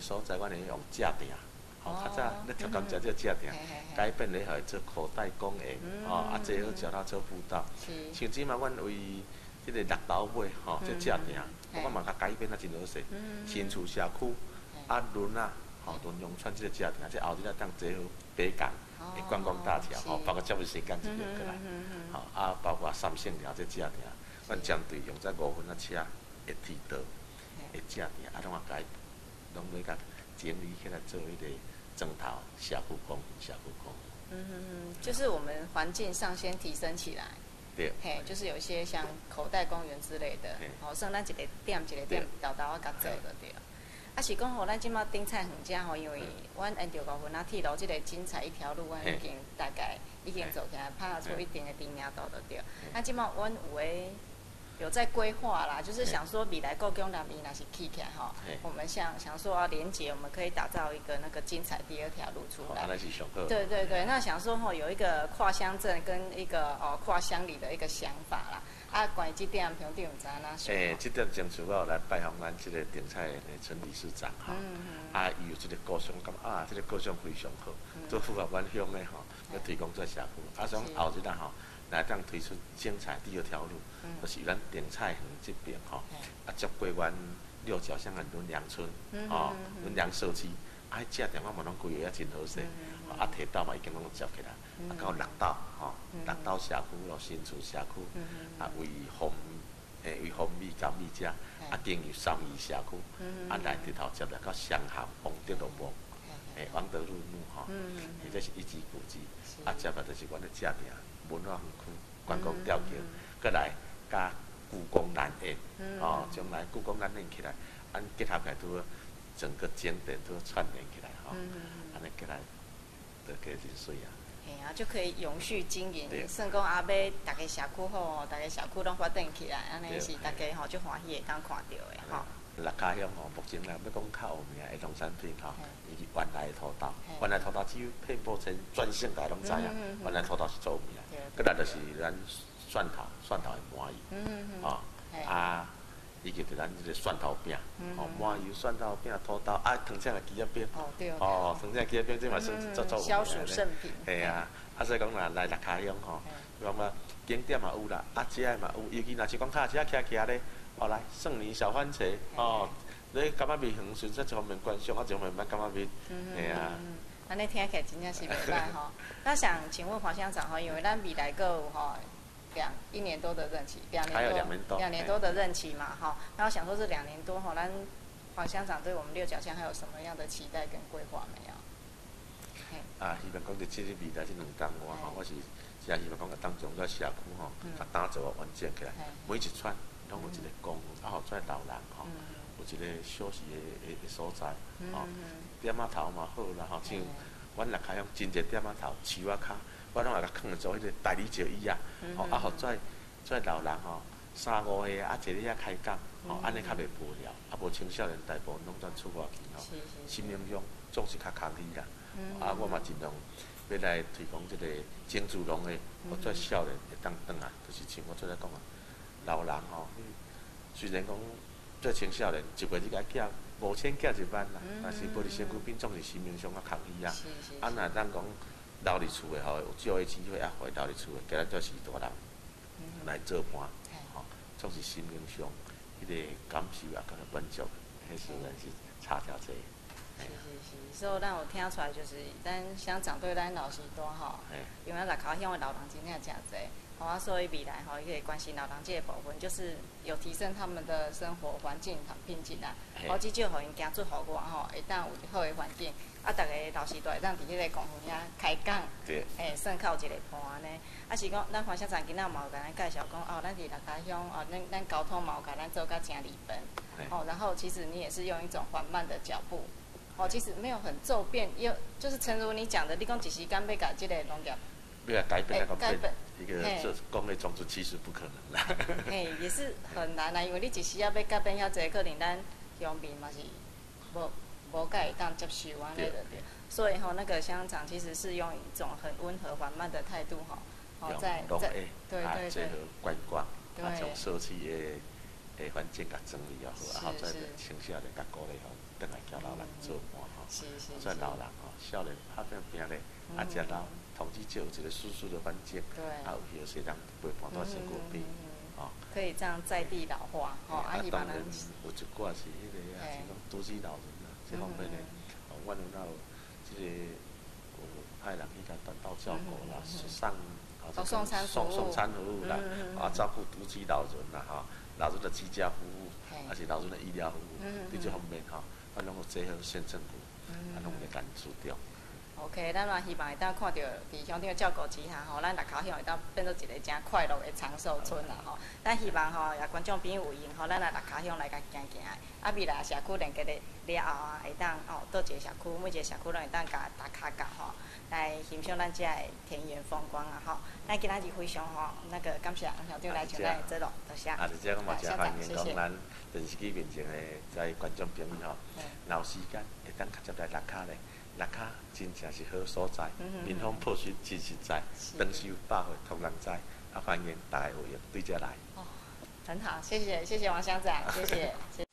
所在，阮会用遮定，吼，较早咧跳甘蔗叫架顶，改变咧互做口袋公园，吼，啊，最好桥头做辅导。像即嘛，阮为即个六楼尾，吼，即架顶，我嘛甲改变啊，真好势。新厝社区，啊，轮啊，吼，轮永川即个架顶，即后日来当坐好北港。诶，观光大桥吼，包括节日时间一条过来，吼啊，包括三线桥这车顶，阮针对用这五分仔车会提到，会车顶啊，拢啊改，拢要甲整理起来做一个整套社区公园、社区公园。嗯嗯嗯，就是我们环境上先提升起来。对。嘿，就是有一些像口袋公园之类的，哦，算咱一个点一个点，豆豆啊甲做的对。啊，是讲，吼，咱即马顶菜园遮吼，因为阮沿着五分啊铁路即个精彩一条路，阮已经大概已经走起来，拍出一定的知名度都对。啊，即马阮有诶有在规划啦，就是想说未来故宫那边那是起起来吼，我们想想说要连接，我们可以打造一个那个精彩第二条路出来。对对对，那想说吼，有一个跨乡镇跟一个哦跨乡里的一个想法啦。啊，关于这点，平定有知影哪？诶，这点争取我来拜访咱这个点菜的陈理事长哈。嗯嗯啊，伊有这个构想，感觉啊，这个构想非常好，都符合阮乡的吼，要提供做社区。啊，想后日啦吼，来当推出精彩第二条路，就是咱点菜园这边吼，啊，接过阮六角乡的轮良村，哦，轮良社区，啊，遮点我嘛拢规划也真好势，啊，铁道嘛已经拢接起来。啊，到六道吼，六道社区咯，新厝社区，啊，为红诶，为红米甘米遮，啊，经由三义社区，啊，来直头接来到双巷王德路路，诶，王德路路吼，或者是一级古迹，啊，接来就是阮的遮店文化园区、观光吊桥，过来加故宫南苑，哦，将来故宫南苑起来，按结合起来都整个景点都串联起来吼，安尼起来都加真水啊。啊，就可以永续经营。算讲阿尾，大家社区好，大家社区拢发展起来，安尼是大家吼就欢喜会当看到的吼。六家乡吼，目前来要讲较有名的农产品吼，伊原来的土豆，原来土豆只有遍布全全省界拢知影，原来土豆是做有名。个来就是咱蒜头，蒜头的满意，哦啊。伊就着咱即个蒜头饼，哦，麻油蒜头饼、土豆啊，藤青的鸡仔饼，哦对哦，藤青鸡仔饼这嘛算做做消暑圣品。系啊，啊所以讲啦，来六家乡吼，讲嘛景点嘛有啦，啊食的嘛有，尤其若是讲卡车徛徛咧，哦来圣年小番茄，哦，你感觉味很顺，这方面观赏啊，一方面感觉味，系啊。安尼听起来真正是袂歹 吼。那想请问黄乡长吼，因为咱未来个有吼。两一年多的任期，两年多，两年多的任期嘛，哈。然后想说这两年多，吼，咱黄乡长对我们六角乡还有什么样的期待跟规划没有？啊，希望讲在这个未来这两当我哈，我是也希望讲当中个社区哈，啊打造完整起来，每一串拢有一个公园，啊好在老人吼，有一个休息的的所在，吼，点仔头嘛好然后，像阮六开乡真济点仔头，树仔卡。我拢也甲囥做迄个大理石椅啊，吼啊，好在在老人吼三五岁啊，坐咧遐开讲，吼安尼较袂无聊，啊无青少年大部分拢在出外去吼，心灵上总是较空虚啦，啊我嘛尽量要来推广即个精致农的，或者少年会当转来，就是像我做咧讲啊，老人吼，虽然讲做青少年一月一个寄五千寄一万啦，但是玻璃身躯边总是心灵上较空虚啊，啊若咱讲。留伫厝的吼，有少诶机会啊，回留伫厝的，今咱做是大人来做伴，吼，总是心灵上迄个感受啊，可能满足，迄是是差条济。是是是，所以咱有听出来，就是咱乡长对咱老师多吼，因为咱六口乡的老人真正诚济。好啊，所以未来吼，可以关心老人这个部分，就是有提升他们的生活环境和品质啊。好，至少互因行出好外吼，会当有好的环境。啊，逐个老师都会当伫迄个公园遐开讲，诶，算靠一个伴呢。啊，是讲咱黄校长今仔嘛有甲咱介绍讲，哦，咱伫六家乡，哦，咱咱交通嘛有甲咱做甲诚离本。哦，然后其实你也是用一种缓慢的脚步，哦，其实没有很骤变，又就是诚如你讲的，你讲一时间要甲即个农业。要改变那个变，一个这工业种植其实不可能啦。嘿，也是很难啦，因为你一时要要改变遐济，可能咱乡民嘛是无无会当接受安尼的对。所以吼，那个乡长其实是用一种很温和缓慢的态度吼，好在在对对对，观光，啊从社区的诶环境甲整理也好，啊好在青少年甲鼓励吼，等来交老人。做伴吼。是是算老人吼，少年拍拼拼咧，啊，食老，同时就有一个舒适的环境，啊，有许些人陪伴到身躯边，哦。可以这样在地老化，哦，啊，当然有一寡是迄个啊，是讲独居老人啊，这方面咧，哦，阮有那有即个有派人去甲单刀照顾啦，送送餐送送餐服务啦，啊，照顾独居老人啦，哈，老人的居家服务，还是老人的医疗服务，对这方面哈，啊，拢有结合县政府。啊，拢会干注掉。OK，咱嘛希望会当看到伫乡长照顾之下吼，咱六口乡会当变做一个真快乐的长寿村啦吼。咱希望吼，也观众朋友有闲吼，咱来六口乡来甲行行。啊，未来社区连接的了后啊，会当哦，倒一个社区，每一个社区拢会当甲打卡甲吼，来欣赏咱遮的田园风光啊吼。咱今仔日非常吼，那个感谢乡长来请咱的做咯，多谢。啊，是这我嘛真欢迎讲咱电视机面前的在观众朋友吼，有时间会当较接来六卡咧。六卡真正是好所在，民风朴实真实在，长寿百岁同人在，啊欢迎大家有缘对这来。哦，很好，谢谢谢谢王乡长，谢谢。